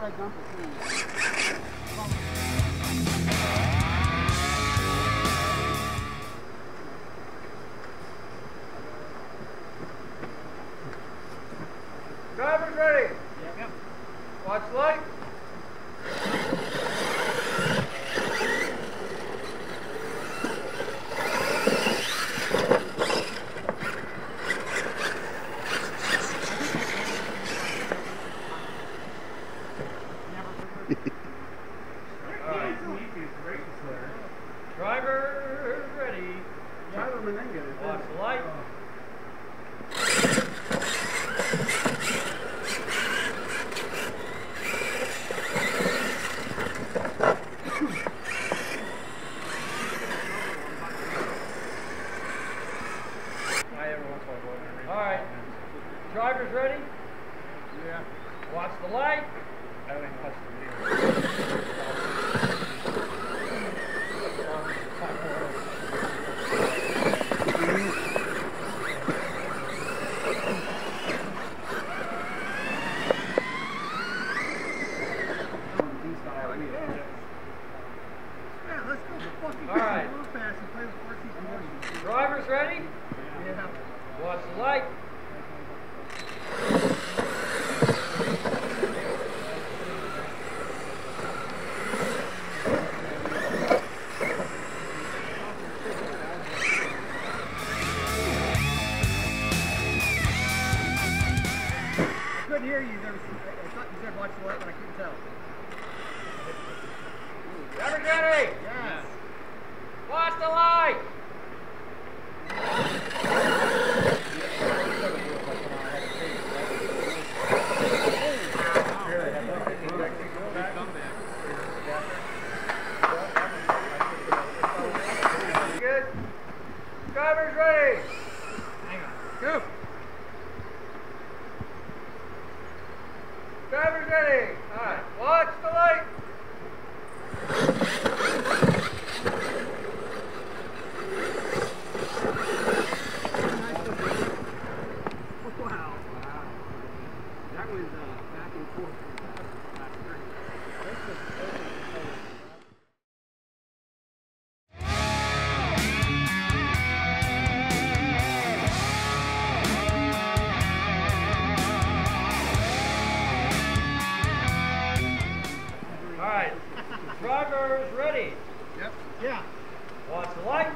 did I dump it? Drivers ready? Yep. Watch light. Driver ready. Driver Menenga. Watch the light. All right. Drivers ready? Yeah. Watch the light. I. Yeah, let's go. The fucking All right. fast and play the four season one. Drivers ready? Yeah. Watch the light. Hear you. There was, I, thought you said watch the light, but I couldn't tell. Drivers ready? Yes. Watch the light. Good. Drivers ready? Hang on. Go. Drivers ready? All right. Watch the light. Drivers ready? Yep. Yeah. Watch the light.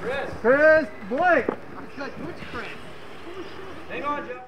Chris, Chris Blake. I said, which Chris? hang on, Joe.